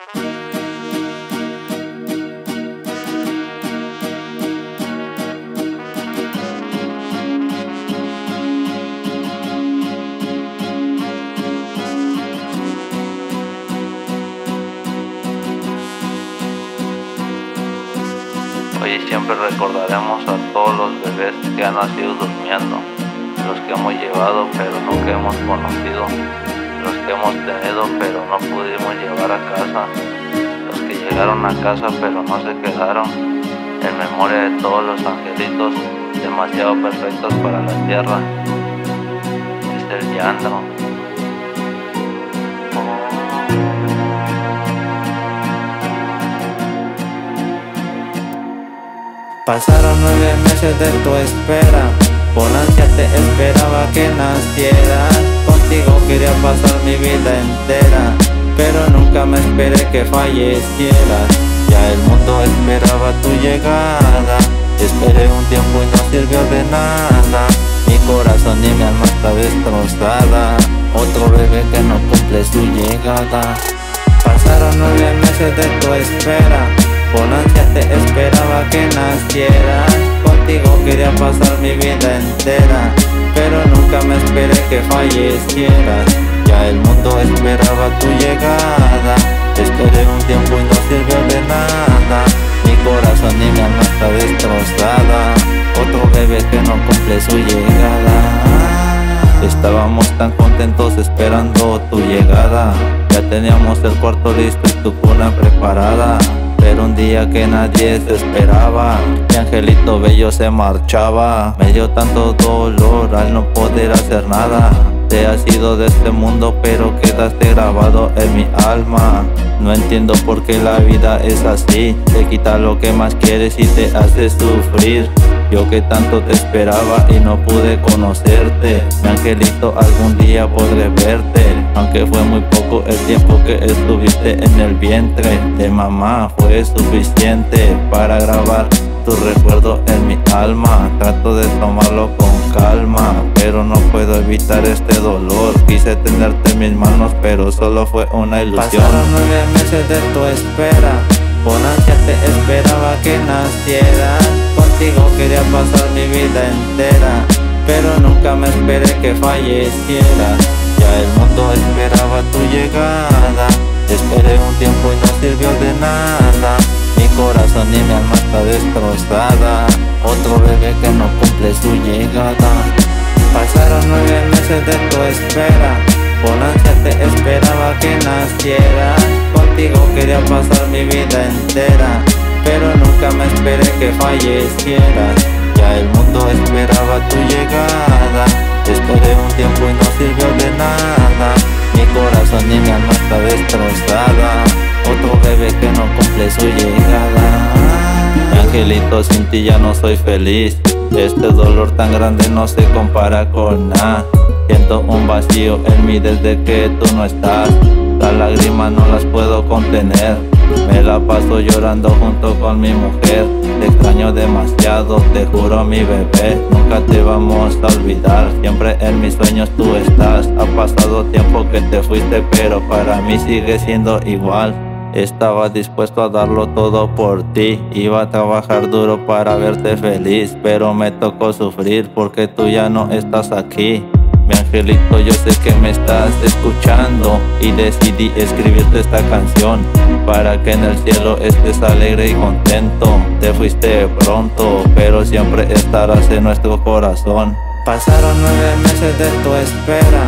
Hoy siempre recordaremos a todos los bebés que han nacido durmiendo, los que hemos llevado pero nunca hemos conocido, que hemos tenido pero no pudimos llevar a casa, los que llegaron a casa pero no se quedaron, en memoria de todos los angelitos demasiado perfectos para la tierra. Es el llanto. Pasaron nueve meses de tu espera Por ansia te esperaba que nacieras Quería pasar mi vida entera Pero nunca me esperé que fallecieras Ya el mundo esperaba tu llegada Esperé un tiempo y no sirvió de nada. Mi corazón y mi alma está destrozada Otro bebé que no cumple su llegada. Pasaron nueve meses de tu espera con ansia te esperaba que nacieras. Contigo Ya el mundo esperaba tu llegada esperando tu llegada. Ya teníamos el cuarto listo y tu cuna preparada. Pero un día que nadie se esperaba Mi angelito bello se marchaba. Me dio tanto dolor al no poder hacer nada. Te has ido de este mundo pero quedaste grabado en mi alma. No entiendo por qué la vida es así. Te quita lo que más quieres y te hace sufrir yo que tanto te esperaba y no pude conocerte. Mi angelito algún día podré verte. Aunque fue muy poco el tiempo que estuviste en el vientre De mamá fue suficiente para grabar tu recuerdo en mi alma. Trato de tomarlo con calma Pero no puedo evitar este dolor. Quise tenerte en mis manos pero solo fue una ilusión. Pasaron nueve meses de tu espera. Con ansia te esperaba que nacieras Contigo quería pasar mi vida entera Pero nunca me esperé que fallecieras Ya el mundo esperaba tu llegada Esperé un tiempo y no sirvió de nada. Mi corazón y mi alma está destrozada Otro bebé que no cumple su llegada. Pasaron nueve meses de tu espera Con ansia te esperaba que nacieras Contigo quería pasar mi vida entera esperé que fallecieras Ya el mundo esperaba tu llegada. Esperé un tiempo y no sirvió de nada. Mi corazón y mi alma está destrozada. Otro bebé que no cumple su llegada. Angelito, sin ti ya no soy feliz. Este dolor tan grande no se compara con nada. Siento un vacío en mí desde que tú no estás Las lágrimas no las puedo contener. Me la paso llorando junto con mi mujer. Te extraño demasiado, te juro mi bebé. Nunca te vamos a olvidar. Siempre en mis sueños tú estás. Ha pasado tiempo que te fuiste pero para mí sigue siendo igual. Estaba dispuesto a darlo todo por ti. Iba a trabajar duro para verte feliz Pero me tocó sufrir porque tú ya no estás aquí mi angelito, yo sé que me estás escuchando y decidí escribirte esta canción para que en el cielo estés alegre y contento. Te fuiste pronto, pero siempre estarás en nuestro corazón. Pasaron nueve meses de tu espera,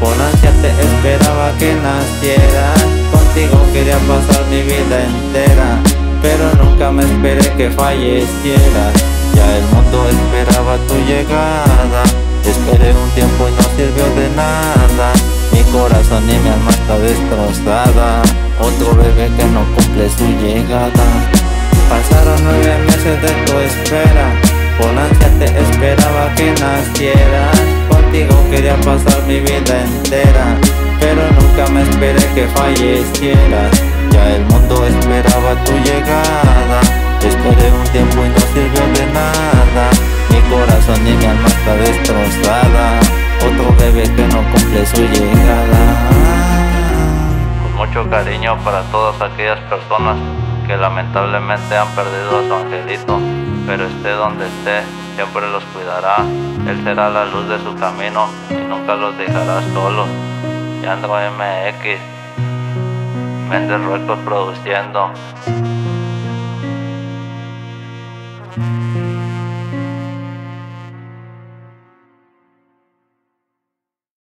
con ansia te esperaba que nacieras. Contigo quería pasar mi vida entera, pero nunca me esperé que fallecieras. Ya el mundo esperaba tu llegada. Esperé un tiempo y no sirvió de nada. Mi corazón y mi alma está destrozada Otro bebé que no cumple su llegada. Pasaron nueve meses de tu espera. Con ansia te esperaba que nacieras Contigo quería pasar mi vida entera. Pero nunca me esperé que fallecieras Ya el mundo esperaba tu llegada. Esperé un tiempo y no sirvió mi alma está destrozada Otro bebé que no cumple su llegada mucho cariño para todas aquellas personas que lamentablemente han perdido a su angelito, pero esté donde esté, siempre los cuidará. Él será la luz de su camino y nunca los dejará solos. Yandro MX, Méndez Records produciendo.